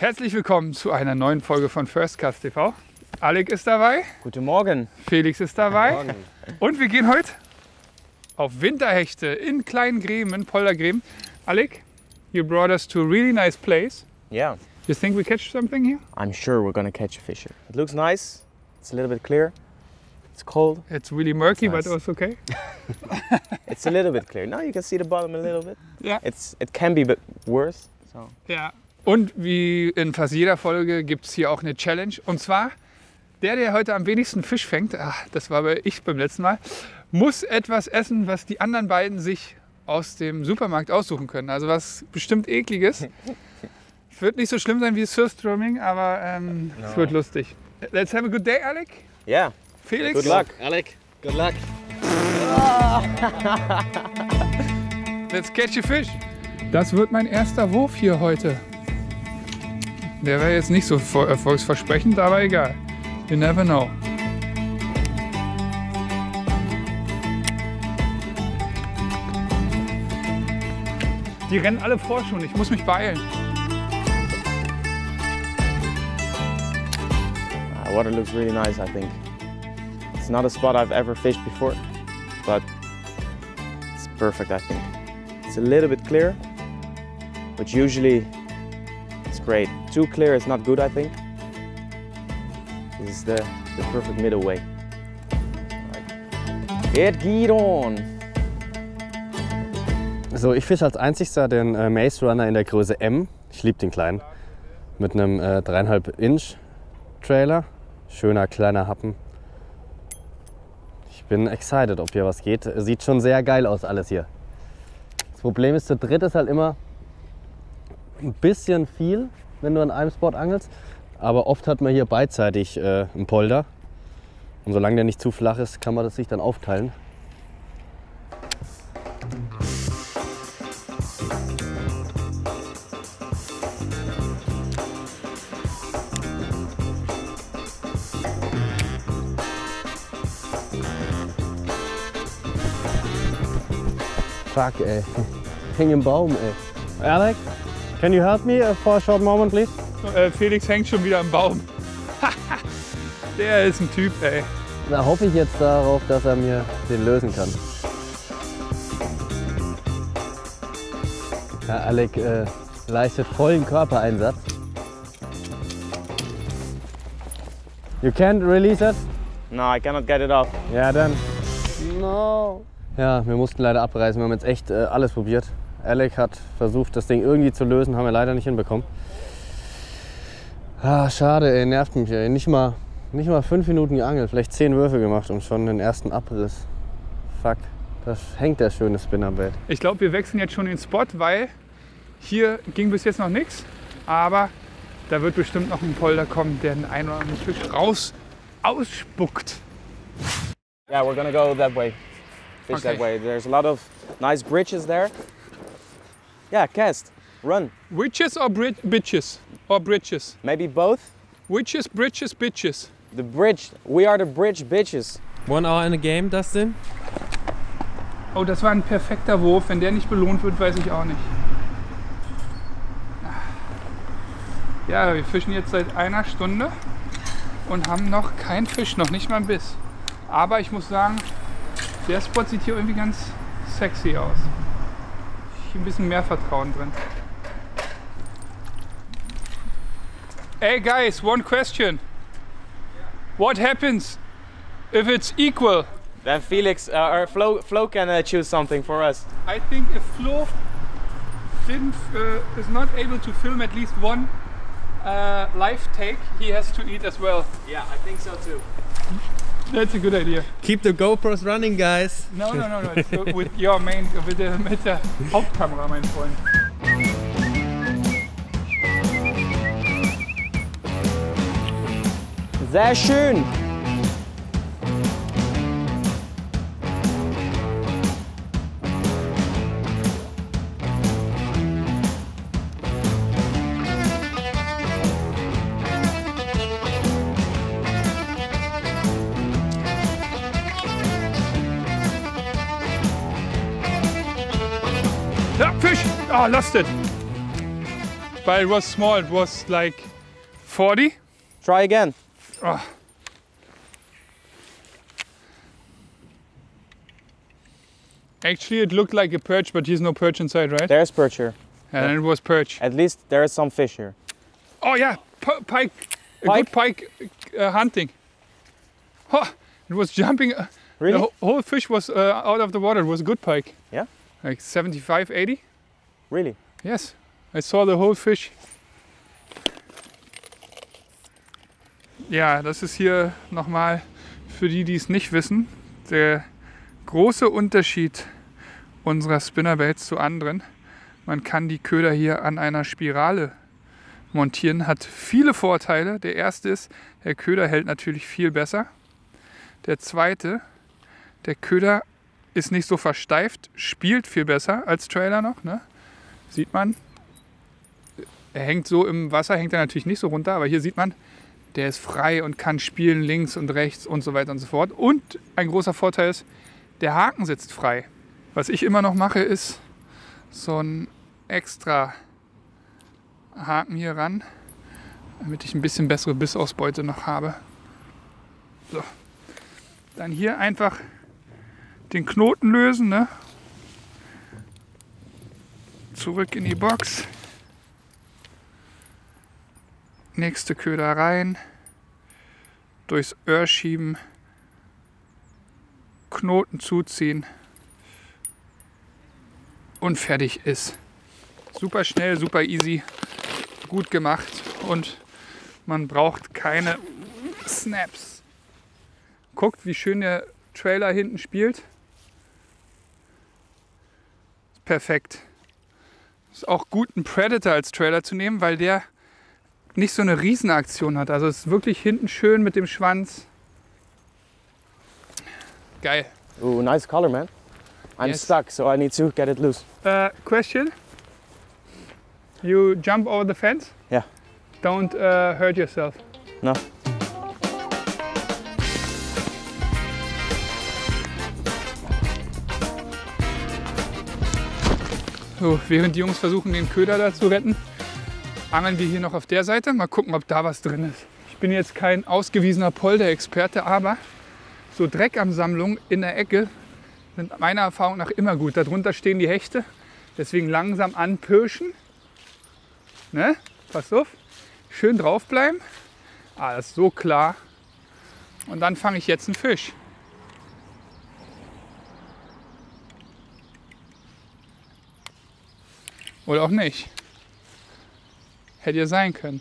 Herzlich willkommen zu einer neuen Folge von First Cast TV. Alec ist dabei, Guten Morgen. Felix ist dabei und wir gehen heute auf Winterhechte in kleinen Gräben, in Poldergräben. Alec, you brought us to a really nice place. Yeah, You think we catch something here? I'm sure we're gonna catch a fish here. It looks nice. It's a little bit clear. It's cold. It's really murky, Nice. but also okay. It's a little bit clear. Now you can see the bottom a little bit. Ja. It's it can be a bit worse. So Ja. Und wie in fast jeder Folge gibt es hier auch eine Challenge. Und zwar, der, der heute am wenigsten Fisch fängt, ach, das war bei ich beim letzten Mal, muss etwas essen, was die anderen beiden sich aus dem Supermarkt aussuchen können. Also was bestimmt ekliges. Es wird nicht so schlimm sein wie Surfströming, aber ähm, es wird lustig. Let's have a good day, Alec. yeah, Felix. good luck. Alec, good luck. Let's catch a fish. Das wird mein erster Wurf hier heute. Der wäre jetzt nicht so erfolgsversprechend, aber egal. You never know. Die rennen alle vor schon. Ich muss mich beeilen. Uh, water looks really nice. I think it's not a spot I've ever fished before, but it's perfect. I think it's a little bit clear, but usually great. Too clear is not good. I think this is the the perfect middle way. Alright. It geht on. So, ich fische als einzigster den äh, Maze Runner in der Größe M. Ich liebe den kleinen. Mit einem äh, 3,5 Inch Trailer. Schöner kleiner Happen. Ich bin excited, ob hier was geht. Sieht schon sehr geil aus alles hier. Das Problem ist, zu dritt ist halt immer ein bisschen viel, wenn du an einem Spot angelst. Aber oft hat man hier beidseitig äh, einen Polder. Und solange der nicht zu flach ist, kann man das sich dann aufteilen. Fuck, ey. Häng im Baum, ey. Alec, can you help me uh, for a short moment, please? Äh, Felix hängt schon wieder am Baum. Der ist ein Typ, ey. Da hoffe ich jetzt darauf, dass er mir den lösen kann. Ja, Alec äh, leistet vollen Körpereinsatz. You can't release it? No, I cannot get it off. Ja, dann. No. Ja, wir mussten leider abreißen. Wir haben jetzt echt äh, alles probiert. Alec hat versucht, das Ding irgendwie zu lösen, haben wir leider nicht hinbekommen. Ah, schade, ey, nervt mich. Ey. Nicht, mal, nicht mal fünf Minuten geangelt, vielleicht zehn Würfe gemacht und schon den ersten Abriss. Fuck, da hängt der schöne Spinnerbait. Ich glaube, wir wechseln jetzt schon den Spot, weil hier ging bis jetzt noch nichts. Aber da wird bestimmt noch ein Polder kommen, der den einen oder anderen Fisch raus ausspuckt. Yeah, we're gonna go that way. Fish Okay. that way. There's a lot of nice bridges there. Yeah, cast, run. Witches or bri bitches? Or bridges? Maybe both. Witches, bridges, bitches. The bridge. We are the bridge bitches. One hour in a game, Dustin? Oh, das war ein perfekter Wurf. Wenn der nicht belohnt wird, weiß ich auch nicht. Ja, wir fischen jetzt seit einer Stunde und haben noch keinen Fisch, noch nicht mal einen Biss. Aber ich muss sagen, der Spot sieht hier irgendwie ganz sexy aus. Ein bisschen mehr Vertrauen drin. Hey guys, one question. What happens if it's equal? Then Felix uh, or Flo, Flo can uh, choose something for us. I think if Flo didn't, uh, is not able to film at least one uh, live take, he has to eat as well. Yeah, I think so too. That's a good idea. Keep the GoPros running, guys. No, no, no, no. It's uh, with your main, mit der, mit der Hauptkamera, mein Freund. Sehr schön. Ah, lost it! but it was small. It was like 40. Try again. Oh. Actually, it looked like a perch, but he's no perch inside, right? There's perch here. And it was perch. At least there is some fish here. Oh yeah, P- pike. A Pike? good pike uh, hunting. Oh, it was jumping. uh, Really? The whole, whole fish was uh, out of the water. It was a good pike. Yeah? Like 75, 80. Really? Yes, I saw the whole fish. Ja, das ist hier nochmal für die, die es nicht wissen, der große Unterschied unserer Spinnerbaits zu anderen. Man kann die Köder hier an einer Spirale montieren, hat viele Vorteile. Der erste ist, der Köder hält natürlich viel besser. Der zweite, der Köder ist nicht so versteift, spielt viel besser als Trailer noch. Ne? Sieht man. Er hängt so im Wasser, hängt er natürlich nicht so runter, aber hier sieht man, der ist frei und kann spielen links und rechts und so weiter und so fort. Und ein großer Vorteil ist, der Haken sitzt frei. Was ich immer noch mache, ist so ein extra Haken hier ran, damit ich ein bisschen bessere Bissausbeute noch habe. So. Dann hier einfach den Knoten lösen, ne? Zurück in die Box. Nächste Köder rein. Durchs Öhr schieben. Knoten zuziehen. Und fertig ist. Super schnell, super easy. Gut gemacht. Und man braucht keine Snaps. Guckt, wie schön der Trailer hinten spielt. Perfekt. Ist auch gut, einen Predator als Trailer zu nehmen, weil der nicht so eine Riesenaktion hat. Also es ist wirklich hinten schön mit dem Schwanz. Geil. Ooh, nice color, man. I'm Yes. stuck, so I need to get it loose. Uh, question. You jump over the fence? Yeah. Don't uh, hurt yourself. No. So, während die Jungs versuchen, den Köder da zu retten, angeln wir hier noch auf der Seite. Mal gucken, ob da was drin ist. Ich bin jetzt kein ausgewiesener Polder-Experte, aber so Dreckansammlungen in der Ecke sind meiner Erfahrung nach immer gut. Darunter stehen die Hechte. Deswegen langsam anpirschen. Ne? Pass auf. Schön draufbleiben. Ah, das ist so klar. Und dann fange ich jetzt einen Fisch. Oder auch nicht. Hätte ja sein können.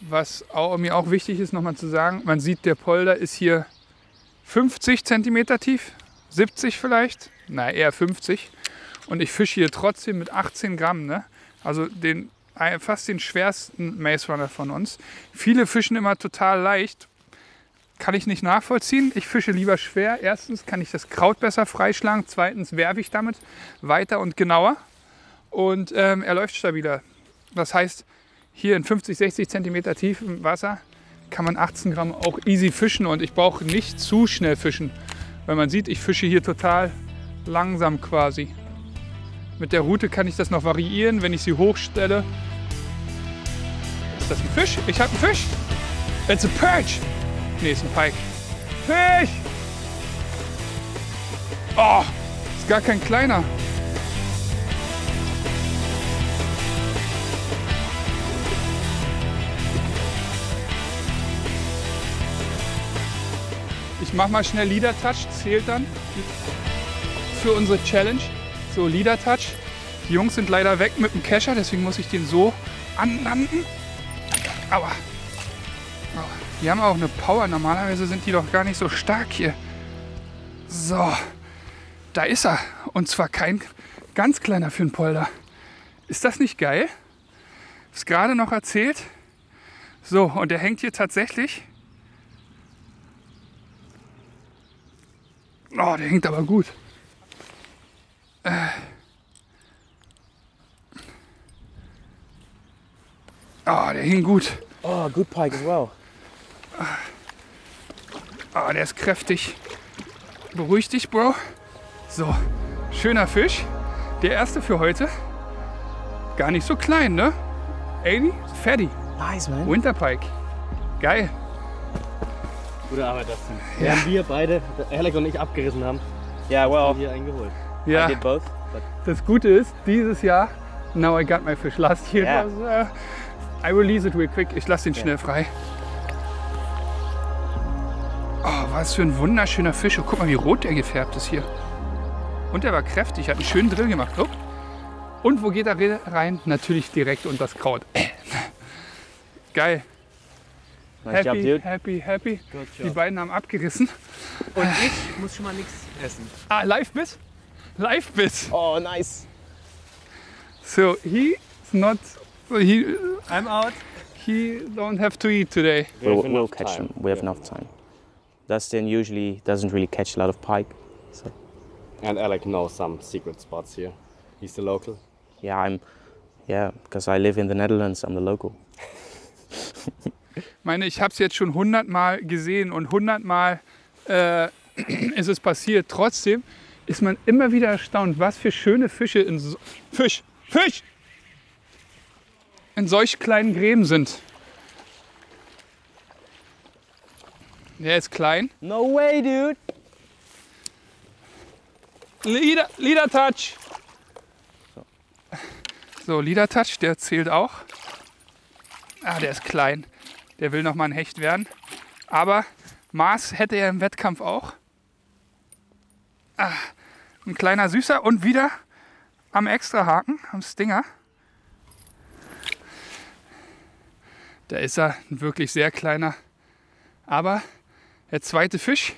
Was auch, mir auch wichtig ist, nochmal zu sagen, man sieht, der Polder ist hier 50 cm tief, 70 vielleicht, na eher 50. Und ich fische hier trotzdem mit 18 Gramm, ne? also den, fast den schwersten Maze Runner von uns. Viele fischen immer total leicht, kann ich nicht nachvollziehen. Ich fische lieber schwer. Erstens kann ich das Kraut besser freischlagen. Zweitens werfe ich damit weiter und genauer. Und ähm, er läuft stabiler. Das heißt, hier in 50, 60 Zentimeter tiefem Wasser kann man 18 Gramm auch easy fischen. Und ich brauche nicht zu schnell fischen. Weil man sieht, ich fische hier total langsam quasi. Mit der Route kann ich das noch variieren, wenn ich sie hochstelle. Ist das ein Fisch? Ich habe einen Fisch. It's a perch. Ein Pike. Fisch! Oh, ist gar kein kleiner. Ich mach mal schnell Leader Touch, zählt dann für unsere Challenge. So, Leader Touch. Die Jungs sind leider weg mit dem Kescher, deswegen muss ich den so anlanden. Aua. Die haben auch eine Power. Normalerweise sind die doch gar nicht so stark hier. So, da ist er. Und zwar kein ganz kleiner für einen Polder. Ist das nicht geil? Ist gerade noch erzählt. So, und der hängt hier tatsächlich. Oh, der hängt aber gut. Äh. Oh, der hing gut. Oh, good pike as well. Ah, der ist kräftig. Beruhig dich, Bro. So, schöner Fisch. Der erste für heute. Gar nicht so klein, ne? 80, fatty, Nice, man. Winterpike. Geil. Gute Arbeit, Dustin. Während wir beide, Alec und ich, abgerissen haben, Yeah, well, hier eingeholt. I Ja, did both. das Gute ist, dieses Jahr, now I got my fish. Last year, Ja. it was, uh, I release it real quick. Ich lasse den schnell frei. Oh, was für ein wunderschöner Fisch. Und guck mal, wie rot der gefärbt ist hier. Und der war kräftig, hat einen schönen Drill gemacht. Guck. Und wo geht er re- rein? Natürlich direkt unter das Kraut. Geil. Nice job, Happy, happy, happy. Die beiden haben abgerissen. Und ich muss schon mal nichts essen. Ah, Live-Biss? Live-Biss. Oh, nice. So he's not. So he I'm out. he don't have to eat today. We'll, we'll catch time. them. We have enough time. Dustin usually doesn't really catch a lot of pike. So, And Alec knows some secret spots here. He's the local. yeah, I'm, yeah, because I live in the Netherlands, I'm the local. meine, ich habe es jetzt schon hundertmal gesehen und hundertmal äh, ist es passiert. Trotzdem ist man immer wieder erstaunt, was für schöne Fische in so Fisch, Fisch in solch kleinen Gräben sind. Der ist klein. No way, dude. Leader, Leader Touch. So, Leader Touch, der zählt auch. Ah, der ist klein. Der will noch mal ein Hecht werden. Aber Maß hätte er im Wettkampf auch. Ah, ein kleiner Süßer und wieder am Extrahaken, am Stinger. Da ist er, ein wirklich sehr kleiner. Aber der zweite Fisch,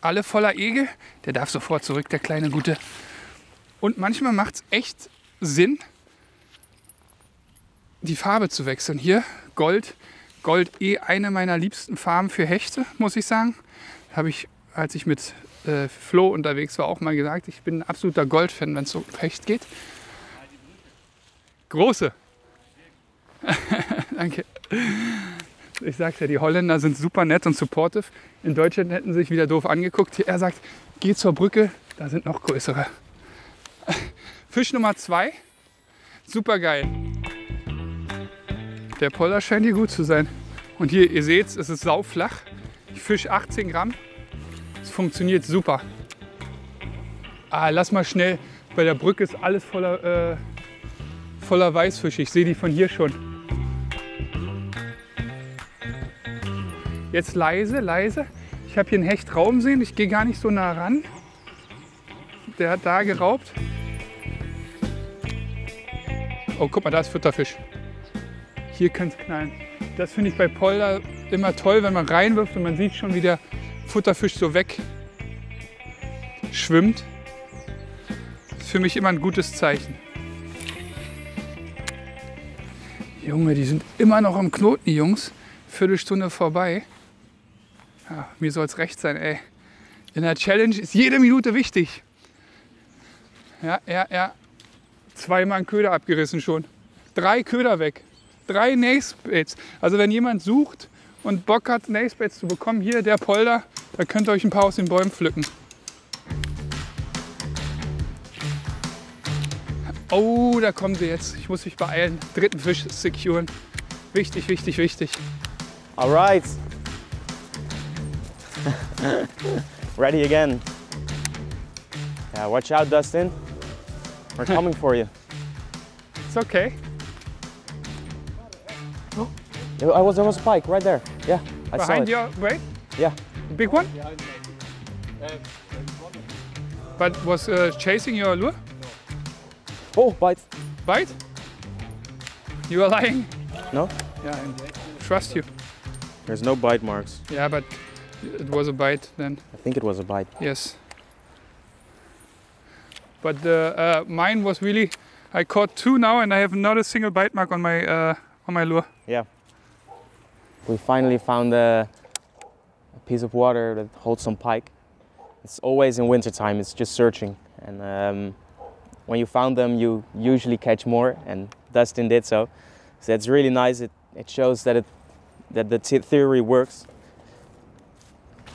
alle voller Egel. Der darf sofort zurück, der kleine Gute. Und manchmal macht es echt Sinn, die Farbe zu wechseln. Hier Gold. Gold eh eine meiner liebsten Farben für Hechte, muss ich sagen. Habe ich, als ich mit äh, Flo unterwegs war, auch mal gesagt. Ich bin ein absoluter Goldfan, wenn es um Hecht geht. Große. Danke. Ich sag's ja, die Holländer sind super nett und supportive. In Deutschland hätten sie sich wieder doof angeguckt. Er sagt, geh zur Brücke, da sind noch größere. Fisch Nummer zwei, super geil. Der Poller scheint hier gut zu sein. Und hier, ihr seht, es ist sauflach. Ich fisch 18 Gramm. Es funktioniert super. Ah, lass mal schnell. Bei der Brücke ist alles voller, äh, voller Weißfisch. Ich sehe die von hier schon. Jetzt leise, leise. Ich habe hier einen Hecht Raum sehen. Ich gehe gar nicht so nah ran. Der hat da geraubt. Oh, guck mal, da ist Futterfisch. Hier kann es knallen. Das finde ich bei Polder immer toll, wenn man reinwirft und man sieht schon, wie der Futterfisch so weg schwimmt. Das ist für mich immer ein gutes Zeichen. Junge, die sind immer noch am Knoten, die Jungs. Viertelstunde vorbei. Ja, mir soll es recht sein, ey. In der Challenge ist jede Minute wichtig. Ja, ja, ja. Zweimal einen Köder abgerissen schon. Drei Köder weg. Drei Nacebaits. Also wenn jemand sucht und Bock hat, Nacebaits zu bekommen, hier der Polder, da könnt ihr euch ein paar aus den Bäumen pflücken. Oh, da kommen sie jetzt. Ich muss mich beeilen. Dritten Fisch securen. Wichtig, wichtig, wichtig. All right. Ready again. Yeah, watch out, Dustin. We're coming for you. It's okay. There I was, there was a pike right there. Yeah, I saw Behind your wait, Yeah. big one. But was uh, chasing your lure? Oh, bite. Bite? You are lying? No? Yeah, I trust you. There's no bite marks. Yeah, but it was a bite then. I think it was a bite. Yes. But the, uh, mine was really. I caught two now, and I have not a single bite mark on my uh, on my lure. Yeah. We finally found a, a piece of water that holds some pike. It's always in wintertime, it's just searching. And um, when you found them, you usually catch more, and Dustin did so. So it's really nice. It, it shows that, it, that the theory works.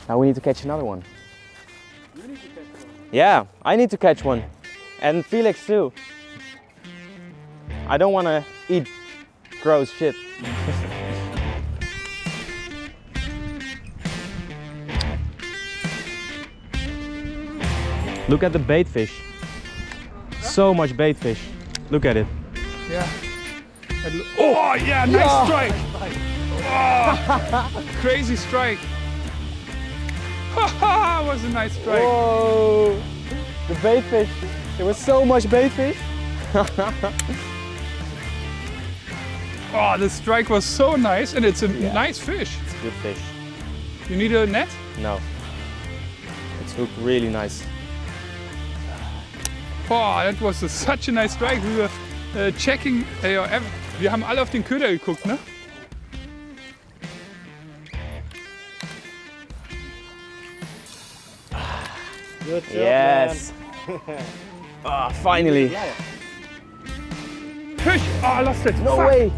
Now we need to catch another one. Yeah, I need to catch one. And Felix too. I don't want to eat gross shit. Look at the bait fish. So much bait fish. Look at it. Yeah. And lo- Oh, yeah, nice strike. Oh, crazy strike. was a nice strike. Whoa! The bait fish. There was so much bait fish. Oh, the strike was so nice, and it's a nice fish. It's a good fish. You need a net? No. It's hooked really nice. Oh, that was a, such a nice strike. We were uh, checking. Äh, ja, ev- wir haben alle auf den Köder geguckt, ne? Good job, Yes. Ah, finally. Fish! Oh, I lost it. No fuck. way.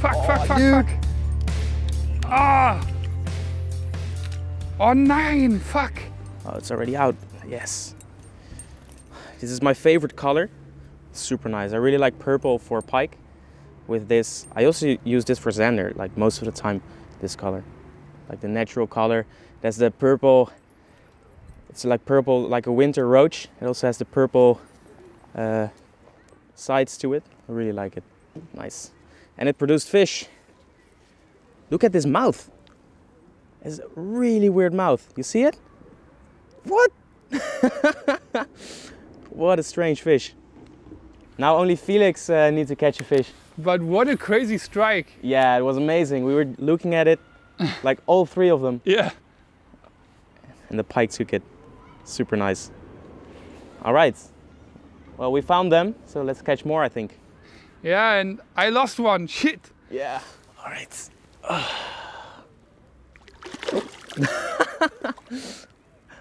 Fuck, fuck, fuck, dude. fuck. Ah! Oh nein, fuck. Oh, it's already out. Yes. This is my favorite color. Super nice. I really like purple for pike. With this, I also use this for zander. Like most of the time, this color, like the natural color. That's the purple. It's like purple, like a winter roach. It also has the purple uh, sides to it. I really like it. Nice. And it produced fish. Look at this mouth. It's a really weird mouth. You see it? What? what a strange fish. Now only Felix uh, needs to catch a fish. But what a crazy strike. Yeah, it was amazing. We were looking at it, like all three of them, Yeah. and the pike took it. Super nice. All right. Well, we found them, so let's catch more, I think. Yeah, and I lost one. Shit. Yeah. All right.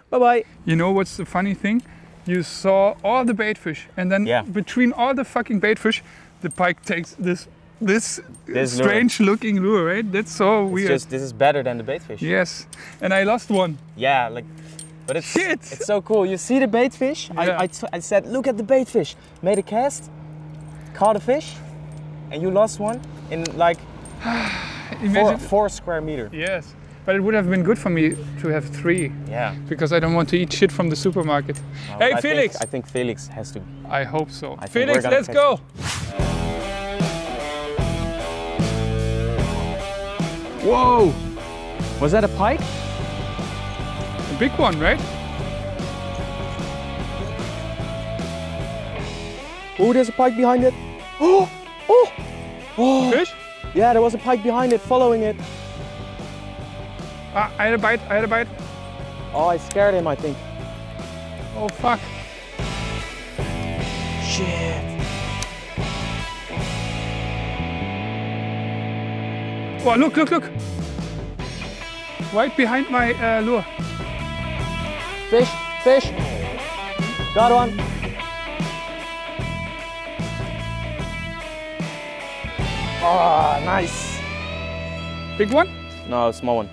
bye bye. You know what's the funny thing? You saw all the bait fish, and then Yeah. between all the fucking bait fish, the pike takes this this This lure. strange looking lure, right? That's so It's weird. just this is better than the bait fish. Yes, and I lost one. Yeah, like, but it's Shit. it's so cool. You see the bait fish? Yeah. I, I, said, look at the bait fish. Made a cast, caught a fish, and you lost one in like four, four square meter. Yes, but it would have been good for me to have three Yeah. because I don't want to eat shit from the supermarket. hey, I Felix. Think, I think Felix has to. I hope so. I Felix, let's go. Whoa! Was that a pike? Big one, right? Oh, there's a pike behind it. Oh! Oh! Oh! Fish? Yeah, there was a pike behind it, following it. Ah, I had a bite. I had a bite. Oh, I scared him, I think. Oh fuck. Shit. Oh, look, look, look. Right behind my uh, lure. Fish, fish. Got one. Ah, nice. Big one? No, small one.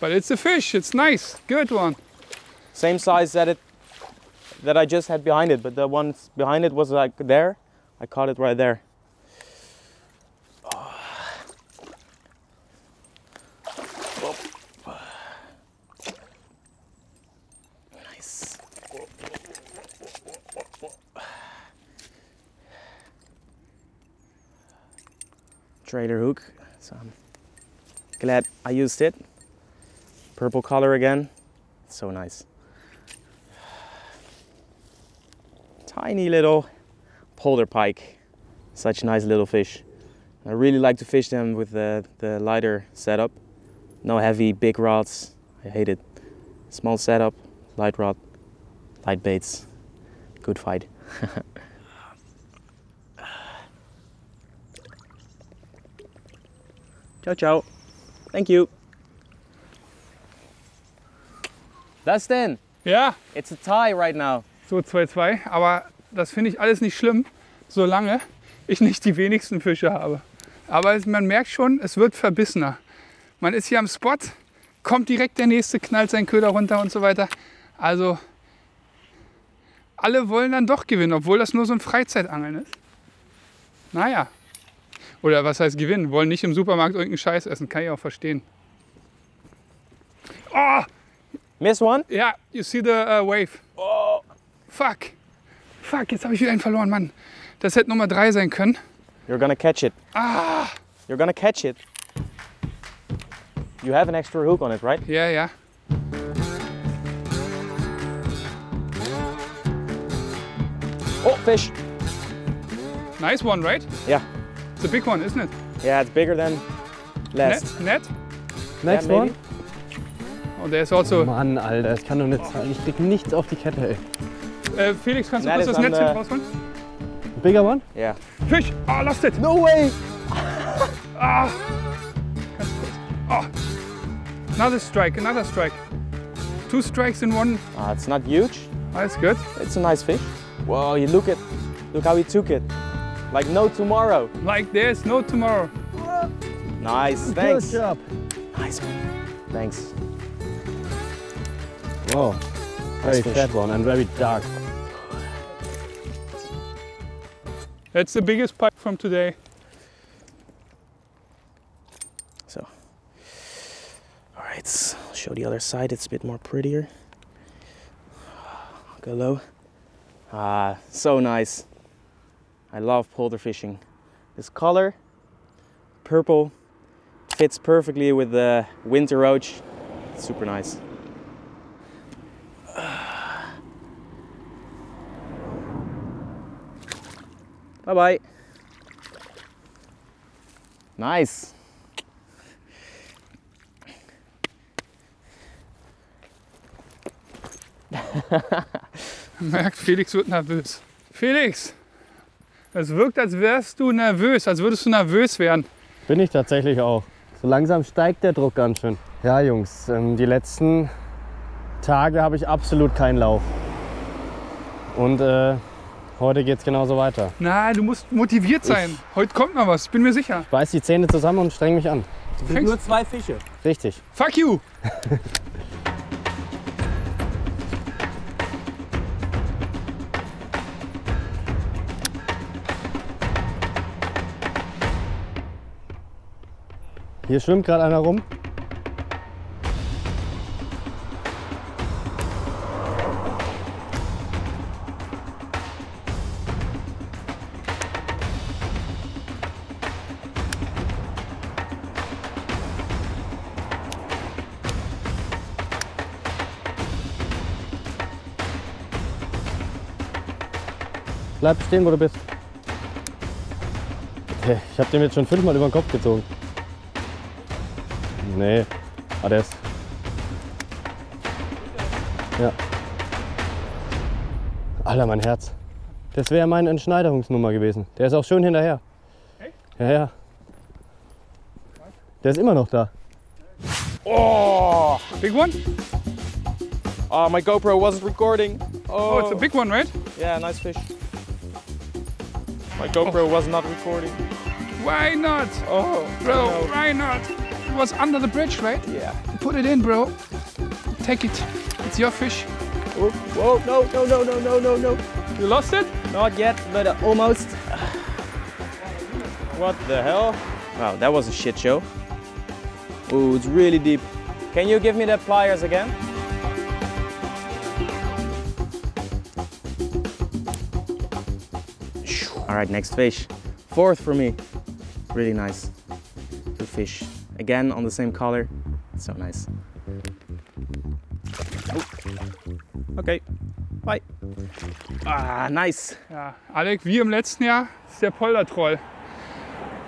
But it's a fish. It's nice. Good one. Same size that it that I just had behind it, but the one behind it was like there. I caught it right there. Trailer hook. So I'm glad I used it. Purple color again. So nice. Tiny little polder pike. Such nice little fish. I really like to fish them with the, the lighter setup. No heavy, big rods. I hate it. Small setup, light rod, light baits. Good fight. ciao, ciao. Thank you. Dustin, Ja, it's a tie right now. so 2-2. Aber das finde ich alles nicht schlimm, solange ich nicht die wenigsten Fische habe. Aber man merkt schon, es wird verbissener. Man ist hier am Spot, kommt direkt der nächste, knallt seinen Köder runter und so weiter. Also alle wollen dann doch gewinnen, obwohl das nur so ein Freizeitangeln ist. Naja. Oder was heißt gewinnen? Wollen nicht im Supermarkt irgendeinen Scheiß essen. Kann ich auch verstehen. Oh, Miss one? ja, you see the uh, wave. Oh. Fuck. Fuck, jetzt habe ich wieder einen verloren, Mann. Das hätte Nummer drei sein können. You're gonna catch it. Ah, You're gonna catch it. You have an extra hook on it, right? ja, ja. Oh, fish. Nice one, right? Yeah. It's a big one, isn't it? Yeah, it's bigger than last. Net? Net? Next Yeah, one. Oh, der ist also. Mann, Alter, das kann doch nicht sein. Ich krieg nichts auf die Kette, ey. Äh, Felix, kannst du Net kurz is das on Netz the- hinten rausholen? Bigger one? Yeah. Fish! Ah, lost it! No way! Ah! Ganz kurz. Ah! Another strike, another strike. Two strikes in one. Ah, it's not huge. That's good. It's a nice fish. Wow, you look at, look how he took it. Like no tomorrow. Like this, no tomorrow. Nice, thanks. Good job. Nice man. Thanks. Wow. Very fish. fat one and very dark. That's the biggest pike from today. So, all right, s- I'll show the other side. It's a bit more prettier. Go low. Ah, so nice. I love polder fishing. This color, purple, fits perfectly with the winter roach. Super nice. Bye bye. Nice. Merkt, Felix wird nervös. Felix! Es wirkt, als wärst du nervös, als würdest du nervös werden. Bin ich tatsächlich auch. So langsam steigt der Druck ganz schön. Ja, Jungs, ähm, die letzten Tage habe ich absolut keinen Lauf. Und äh, heute geht es genauso weiter. Na, du musst motiviert sein. Heute kommt noch was, ich bin mir sicher. Ich beiß die Zähne zusammen und streng mich an. Du nur zwei Fische. Richtig. Fuck you! Hier schwimmt gerade einer rum. Bleib stehen, wo du bist. Ich habe dem jetzt schon fünfmal über den Kopf gezogen. Nee, ah, der ist. Ja. Alter, mein Herz. Das wäre meine Entschneiderungsnummer gewesen. Der ist auch schön hinterher. Echt? Ja, ja. Der ist immer noch da. Oh, Big one? oh, my GoPro wasn't recording. Oh, Oh, it's a big one, right? Yeah, nice fish. My GoPro was not recording. Why not? Oh, Bro, no. why not? It was under the bridge, right? Yeah. Put it in, bro. Take it. It's your fish. Oh, whoa, no, no, no, no, no, no, no. You lost it? Not yet, but uh, almost. What the hell? Wow, that was a shit show. Oh, it's really deep. Can you give me the pliers again? All right, next fish. Fourth for me. Really nice. Good fish. Again on the same color. So nice. Oh. Okay. Bye. Ah, nice. Ja, Alec, wie im letzten Jahr, ist der Poldertroll.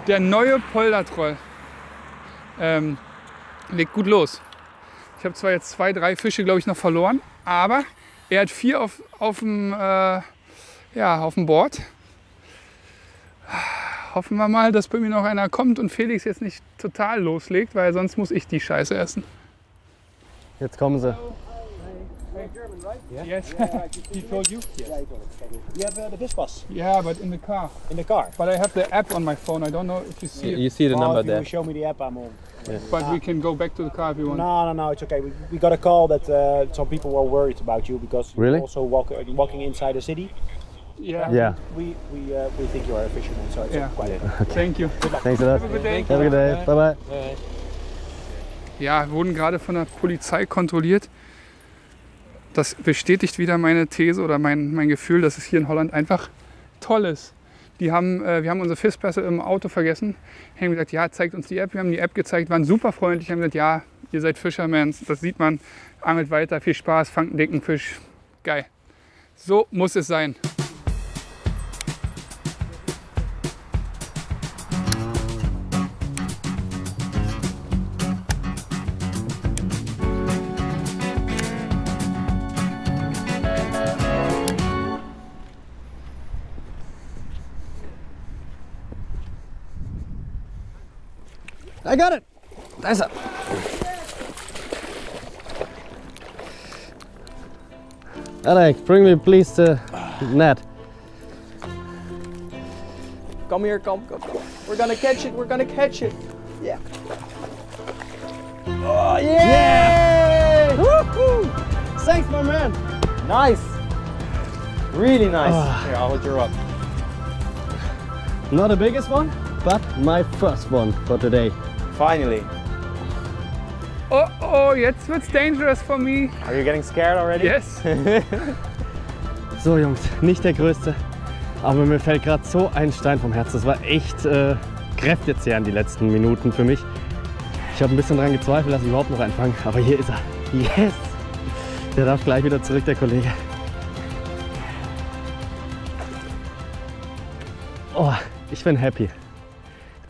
Der neue Poldertroll. Ähm, legt gut los. Ich habe zwar jetzt zwei, drei Fische, glaube ich, noch verloren, aber er hat vier auf, auf, dem, äh, ja, auf dem Board. Hoffen wir mal, dass bei mir noch einer kommt und Felix jetzt nicht total loslegt, weil sonst muss ich die Scheiße essen. Jetzt kommen sie. German, right? Yes. he told you? Yeah, you told us. You have uh, the Yeah, but in the car. in the car. But I have the app on my phone. I don't know if you see it. You see the Oh, number if you there. show me the app, I'm on. But we can go back to the car if you want. No, no, no, it's okay. We, we got a call that uh, some people were worried about you because you're Really? also walk, uh, walking inside the city. Yeah. Yeah. We we uh, we think you are a fisherman, so it's Yeah. quite. Thank you. Thanks a lot. Have a good day. Have a good day. Bye bye. Ja, wurden gerade von der Polizei kontrolliert. Das bestätigt wieder meine These oder mein, mein Gefühl, dass es hier in Holland einfach toll ist. Die haben, äh, wir haben unsere Fisspässe im Auto vergessen. Haben gesagt, ja, zeigt uns die App. Wir haben die App gezeigt, waren super freundlich. Haben gesagt, ja, ihr seid Fishermans. Das sieht man. Angelt weiter, viel Spaß, fangt einen dicken Fisch. Geil. So muss es sein. I got it. Ist er. Alex, bring me please the net. Come here, come, come, come. We're gonna catch it, we're gonna catch it. Yeah. Oh, yeah! Woohoo! Thanks, my man. Nice. Really nice. Ah. Here, I'll hold you up. Not the biggest one, but my first one for today. Finally. Oh, oh, jetzt wird's dangerous for me. Are you getting scared already? Yes. So, Jungs, nicht der größte, aber mir fällt gerade so ein Stein vom Herz. Das war echt äh, kräftezehrend die letzten Minuten für mich. Ich habe ein bisschen daran gezweifelt, dass ich überhaupt noch einfange, aber hier ist er. Yes! Der darf gleich wieder zurück, der Kollege. Oh, ich bin happy.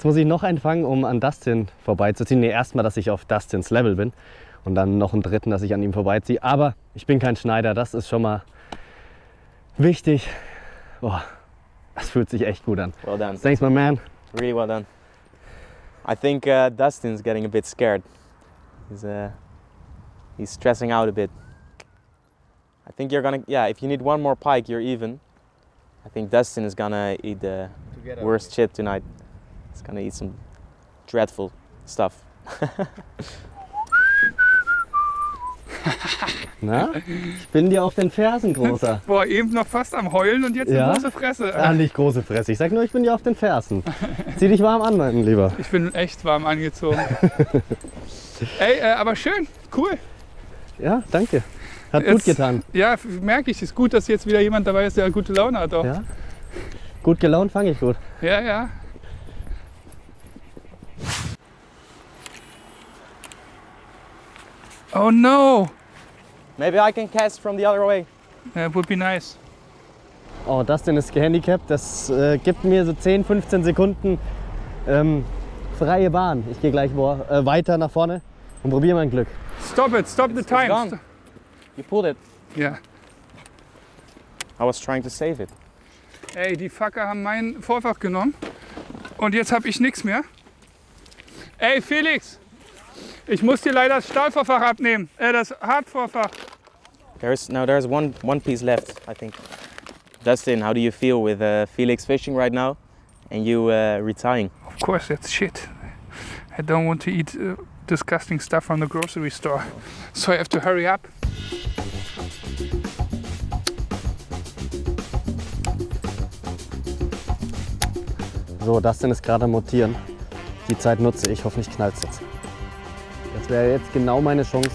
Jetzt muss ich noch einen fangen, um an Dustin vorbeizuziehen. Nee, erstmal, dass ich auf Dustins Level bin und dann noch einen dritten, dass ich an ihm vorbeiziehe. Aber ich bin kein Schneider, das ist schon mal wichtig. Oh, das fühlt sich echt gut an. Well done. Thanks, my man. Really well done. I think uh, Dustin's getting a bit scared. He's uh, he's stressing out a bit. I think you're gonna yeah. If you need one more pike, you're even. I think Dustin is gonna eat the worst shit tonight. He's gonna eat some dreadful stuff. Na? Ich bin dir auf den Fersen, Großer. Boah, eben noch fast am Heulen und jetzt Ja? eine große Fresse. Ah, nicht große Fresse. Ich sag nur, ich bin dir auf den Fersen. Zieh dich warm an, mein Lieber. Ich bin echt warm angezogen. Ey, äh, aber schön, cool. Ja, danke. Hat gut Jetzt- getan. Ja, merke ich. Ist gut, dass jetzt wieder jemand dabei ist, der gute Laune hat. Auch. Ja? Gut gelaunt fange ich gut. ja. ja. Oh no! Maybe I can cast from the other way. That would be nice. Oh, Dustin ist gehandicapt. Das äh, gibt mir so 10, 15 Sekunden ähm, freie Bahn. Ich gehe gleich wo, äh, weiter nach vorne und probiere mein Glück. Stop it, stop the time. gone. You pulled it. Ja. I was trying to save it. Ey, die Facker haben mein Vorfach genommen und jetzt habe ich nichts mehr. Ey, Felix! Ich muss dir leider das Stahlvorfach abnehmen. Äh, das Hartvorfach. There's no, there's one one piece left, I think. Dustin, how do you feel with uh, Felix fishing right now, and you uh, retiring? Of course, that's shit. I don't want to eat uh, disgusting stuff from the grocery store. So I have to hurry up. So, Dustin ist gerade am Mutieren. Die Zeit nutze ich, hoffentlich knallt es jetzt. Das wäre jetzt genau meine Chance,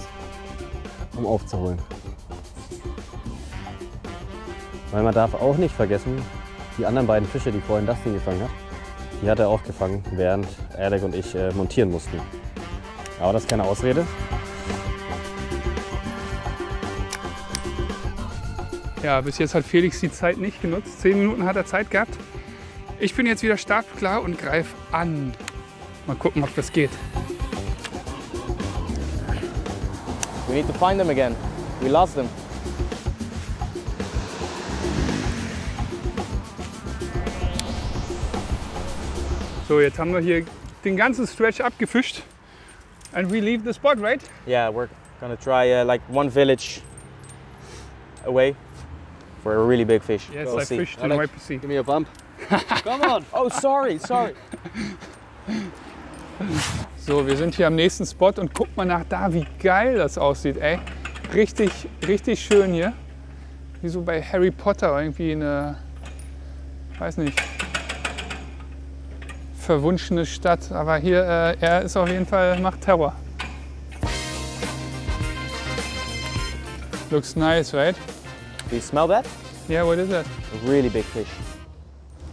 um aufzuholen. Weil man darf auch nicht vergessen, die anderen beiden Fische, die vorhin Dustin gefangen hat, die hat er auch gefangen, während Alec und ich äh, montieren mussten. Aber das ist keine Ausrede. Ja, bis jetzt hat Felix die Zeit nicht genutzt. Zehn Minuten hat er Zeit gehabt. Ich bin jetzt wieder startklar und greife an. Mal gucken, ob das geht. We need to find them again. We lost them. So, jetzt haben wir hier den ganzen Stretch abgefischt. And we leave the spot, right? Yeah, we're gonna try uh, like one village away for a really big fish. Yes, We'll I see. fished in Alex. YPC. Give me a bump. Come on. Oh, sorry, sorry. So, wir sind hier am nächsten Spot und guck mal nach da, wie geil das aussieht, ey. Richtig, richtig schön hier. Wie so bei Harry Potter irgendwie eine, weiß nicht, verwunschene Stadt. Aber hier, äh, er ist auf jeden Fall, macht Terror. Looks nice, right? Do you smell that? Yeah, what is that? A really big fish.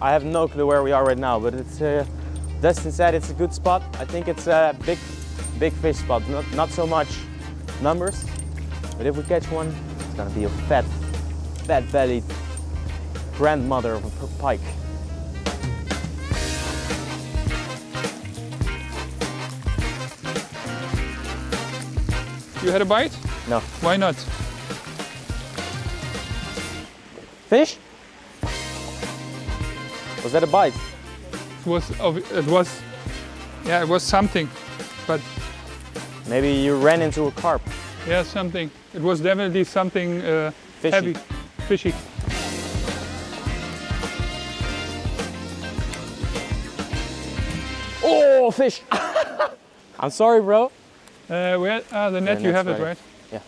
I have no clue where we are right now, but it's. Uh, Dustin said it's a good spot. I think it's a big, big fish spot. Not not so much numbers, but if we catch one, it's gonna be a fat, fat-bellied grandmother of a pike. You had a bite? No Why not? fish. Was that a bite? It was, it was, yeah, it was something, but Maybe you ran into a carp. yeah, something. It was definitely something uh, Fishy. heavy, fishy. Oh, fish! I'm sorry, bro. Uh, where? Ah, the net. you net's have it, right. right?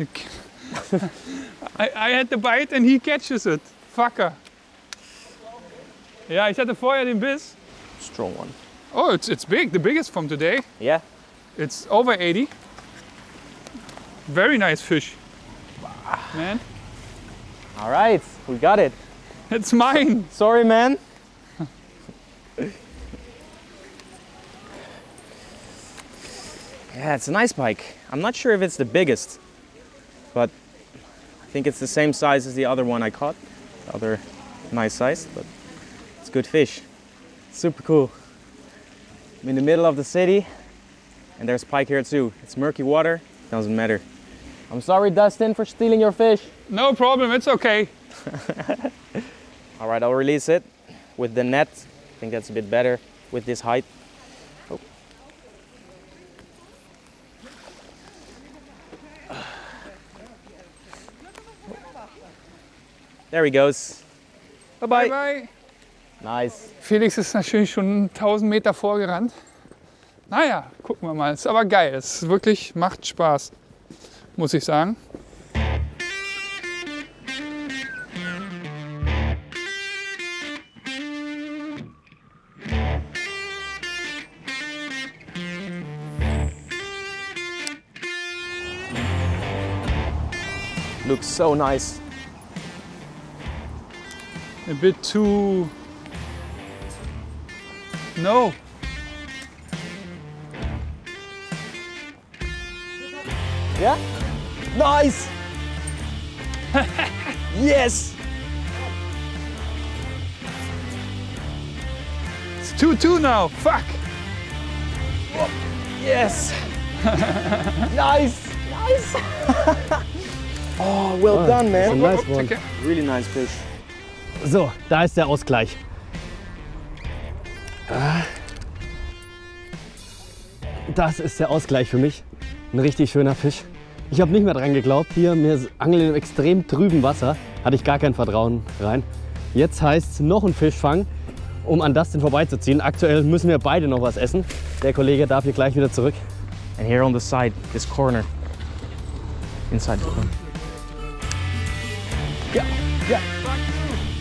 Yeah. I, I had the bite and he catches it. Fucker. Ja, ich the vorher in Biss. Strong one. Oh, it's, it's big. The biggest from today. Yeah. It's over 80. Very nice fish. Man, All right, we got it. it's mine. Sorry, man. yeah, it's a nice pike. I'm not sure if it's the biggest, but I think it's the same size as the other one I caught. The other nice size, but good fish. Super cool. I'm in the middle of the city, and there's pike here too. It's murky water, doesn't matter. I'm sorry, Dustin, for stealing your fish. No problem. It's okay. All right, I'll release it with the net. I think that's a bit better with this height. Oh. There he goes. Bye bye. Bye bye. Nice. Felix ist natürlich schon 1000 Meter vorgerannt. Naja, gucken wir mal. Ist aber geil. Es ist wirklich macht Spaß, muss ich sagen. Looks so nice. A bit too. No. Yeah? Nice! yes! It's 2-2 now. Fuck. Yes! nice! Nice! oh, well ah, done, It's a man. nice one. Really nice fish. So, da ist der Ausgleich. Ah. Das ist der Ausgleich für mich. Ein richtig schöner Fisch. Ich habe nicht mehr dran geglaubt. Hier, mir angeln im extrem trüben Wasser. Hatte ich gar kein Vertrauen rein. Jetzt heißt es noch einen Fisch fangen, um an Dustin vorbeizuziehen. Aktuell müssen wir beide noch was essen. Der Kollege darf hier gleich wieder zurück. And here on the side, this corner. Inside the corner. Ja, ja.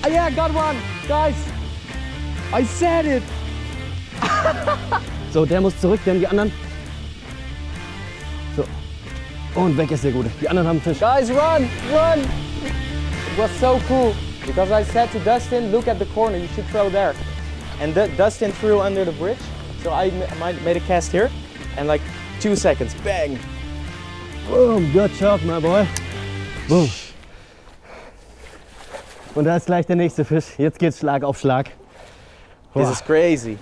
Ah, yeah, got one, guys. I said it. so, der muss zurück, denn die anderen. So. Und weg ist der Gute. Die anderen haben Fisch. Guys, run! Run! It was so cool because I said to Dustin, look at the corner, you should throw there. And D- Dustin threw under the bridge, so I ma- I made a cast here, and like two seconds, bang! Boom, good job, my boy. Boom. Und da ist gleich der nächste Fisch. Jetzt geht's Schlag auf Schlag. This Boah. is crazy.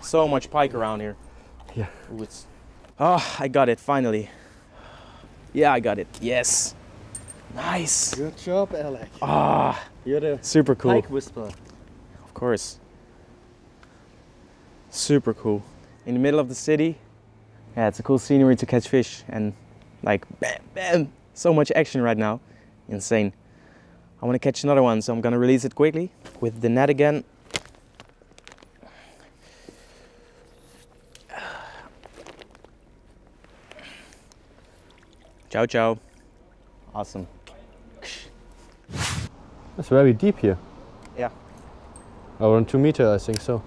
So much pike around here. Yeah. Ooh, it's... Oh, I got it finally. Yeah, I got it. Yes. Nice. Good job, Alec. Ah, You're the super cool. Pike whisperer. Of course. Super cool. In the middle of the city. Yeah, it's a cool scenery to catch fish and Like bam, bam, so much action right now, insane. I want to catch another one, so I'm gonna release it quickly with the net again. Ciao, ciao. Awesome. It's very deep here. Yeah. Around two meter, I think so.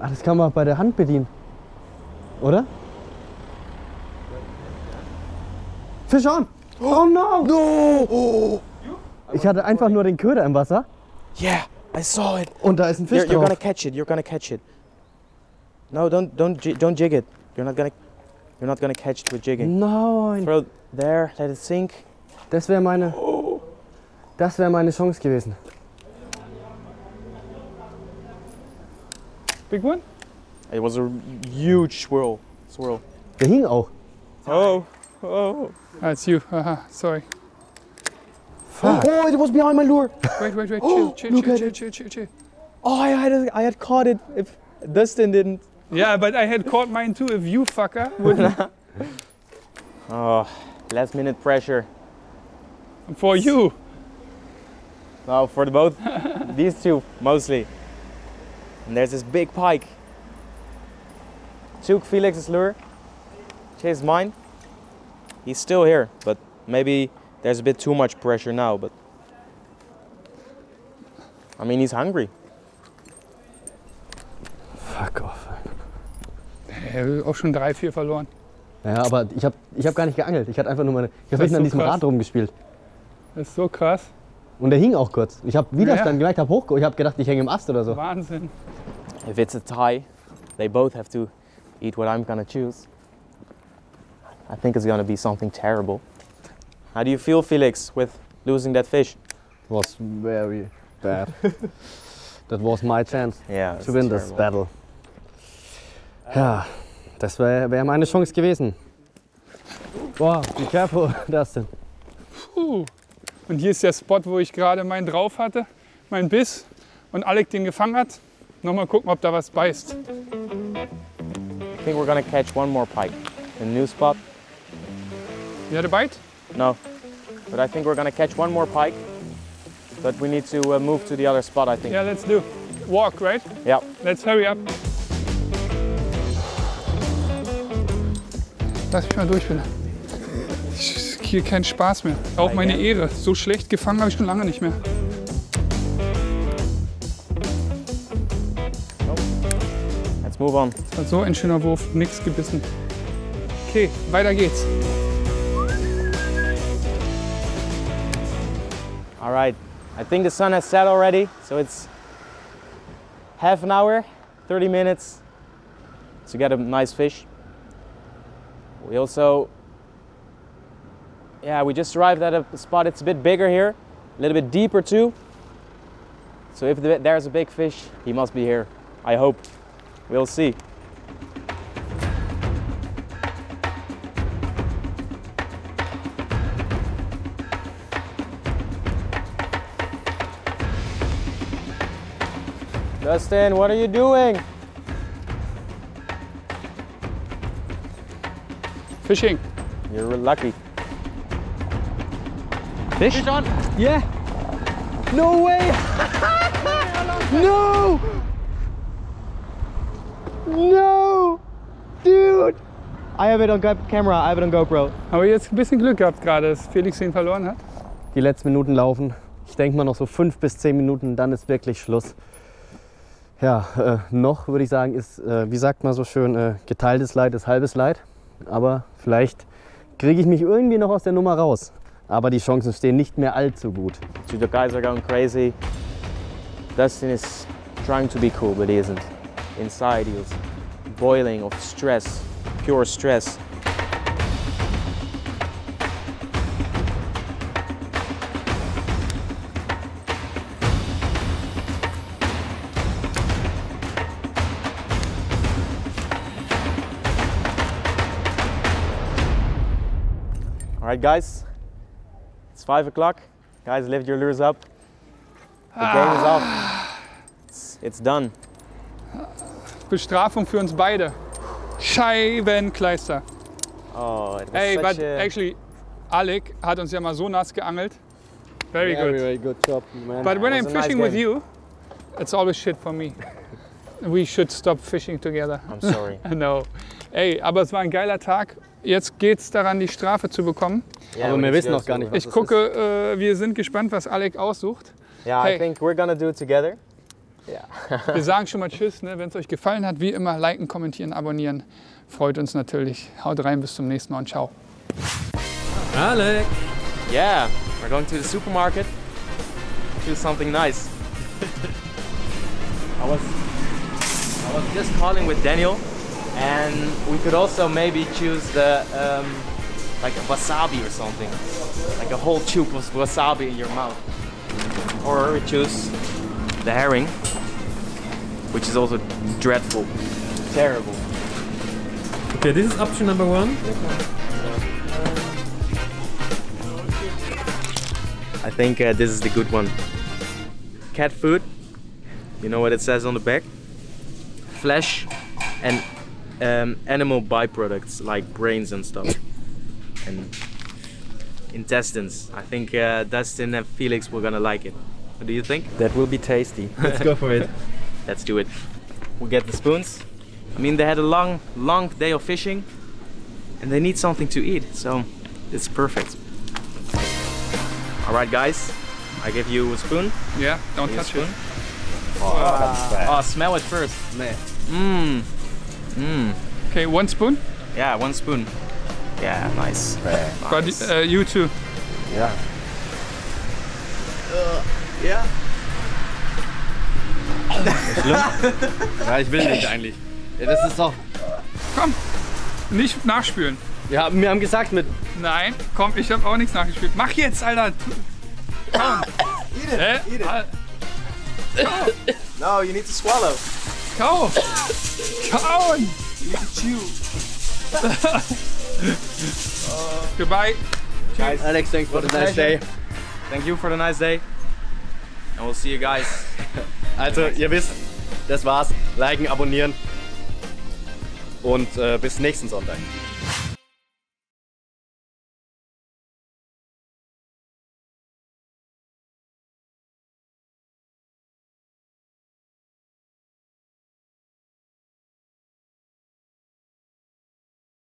Ah, das kann man bei der Hand bedienen. Oder? Fisch on! Oh no! No! Ich hatte einfach nur den Köder im Wasser Yeah, I saw it. und da ist ein Fisch You're, you're gonna drauf. catch it. You're gonna catch it. No, don't don't don't jig it. You're not gonna you're not gonna catch it with jigging. Nein, Throw there. Let it sink. das wäre meine, das wäre meine Chance gewesen. Big one? It was a huge swirl. Swirl. Der hing auch. Oh. Oh. That's it's you. Haha, sorry. Fuck. Oh, it was behind my lure. Wait, wait, wait. Oh, chill, chill, look chill, at chill, it. chill, chill, chill. Oh, I had I had caught it. If Dustin didn't. Yeah, but I had caught mine too. If you fucker wouldn't. Oh, last minute pressure. for you. No, for the both these two mostly. And there's this big pike. Took Felix's lure. Chased mine. He's still here, but maybe there's a bit too much pressure now. But I mean, he's hungry. Fuck off. Auch schon drei, vier verloren. Ja, aber ich habe ich hab gar nicht geangelt. Ich hatte einfach nur meine, ich habe hinten an so diesem krass. Rad rumgespielt. Das ist so krass. Und der hing auch kurz. Ich habe Widerstand Ja. gemerkt, habe hoch, ich habe gedacht, ich hänge im Ast oder so. Wahnsinn. If it's a tie, they both have to eat what I'm gonna choose. I think it's gonna be something terrible. How do you feel, Felix, with losing that fish? Was very bad. That was my chance Yeah, to win this battle. Ja, das wäre wär meine Chance gewesen. Boah, be careful, Dustin. Puh. Und hier ist der Spot, wo ich gerade meinen drauf hatte, mein Biss und Alec den gefangen hat. Nochmal gucken, ob da was beißt. I think we're gonna catch one more pike. A new spot? You had a bite? No. But I think we're gonna catch one more pike. But we need to uh, move to the other spot, I think. Yeah, let's do. Walk, right? Yeah. Let's hurry up. Lass mich mal durch, bitte. Ich- Hier kein Spaß mehr. Auch meine Ehre. So schlecht gefangen habe ich schon lange nicht mehr. Let's move on. Das war so ein schöner Wurf, nichts gebissen. Okay, weiter geht's. All right. I think the sun has set already, so it's half an hour, 30 minutes to get a nice fish. We also, yeah, we just arrived at a spot. It's a bit bigger here, a little bit deeper too. So if there's a big fish, he must be here. I hope. We'll see. Dustin, what are you doing? Fishing. You're lucky. Fish? on? Yeah. No way. no. No. Dude. I have it on go- camera. I have it on GoPro. Aber jetzt ein bisschen Glück gehabt gerade, dass Felix den verloren hat. Die letzten Minuten laufen. Ich denke mal noch so fünf bis zehn Minuten, dann ist wirklich Schluss. Ja, äh, noch würde ich sagen, ist, äh, wie sagt man so schön, äh, geteiltes Leid ist halbes Leid. Aber vielleicht kriege ich mich irgendwie noch aus der Nummer raus. Aber die Chancen stehen nicht mehr allzu gut. The guys are going crazy. Dustin is trying to be cool, but he isn't. Inside, he boiling of stress, pure stress. All right, guys, it's five o'clock. Guys, lift your lures up. The game is off. It's, it's done. Bestrafung für uns beide. Scheibenkleister. Oh, it was Hey, such but a... actually, Alec hat uns ja mal so nass geangelt. Very Very, good. very good job, man. But when I'm a nice fishing with you, it's always shit for me. We should stop fishing together. I'm sorry. No. Ey, aber es war ein geiler Tag. Jetzt geht's daran, die Strafe zu bekommen. Yeah, Aber wir wissen noch gar nicht, was Ich das gucke, äh, wir sind gespannt, was Alec aussucht. Yeah, Hey. I think we're gonna do it together. Wir sagen schon mal Tschüss. Ne? Wenn es euch gefallen hat, wie immer, liken, kommentieren, abonnieren. Freut uns natürlich. Haut rein, bis zum nächsten Mal und ciao. Alec. Yeah, we're going to the supermarket. Do something nice. I was I was just calling with Daniel, and we could also maybe choose the um, like a wasabi or something, like a whole tube of wasabi in your mouth, or we choose the herring, which is also dreadful, terrible. Okay, this is option number one. I think uh, this is the good one. Cat food. You know what it says on the back? Flesh and um, animal byproducts like brains and stuff. And intestines. I think uh, Dustin and Felix were gonna like it. What do you think? That will be tasty. Let's go for it. Let's do it. We get the spoons. I mean, they had a long, long day of fishing and they need something to eat, so it's perfect. All right, guys, I give you a spoon. Yeah, don't touch spoon. it. Oh, smell it first. Mmm. Mmm. Okay, one spoon. Yeah, one spoon. Yeah, nice. But Nice. uh, you too. Ja. Ja, ich will nicht eigentlich. Ja, das ist doch. Komm, nicht nachspülen. Ja, wir haben gesagt mit. Nein, komm, ich habe auch nichts nachgespült. Mach jetzt, Alter. Kauen. Hä? Al- no, you need to swallow. Kau. Kauen. Goodbye. Alex, thanks for the nice day. Thank you for the nice day. And we'll see you guys. Also, ihr wisst, das war's. Liken, abonnieren. Und äh, bis nächsten Sonntag.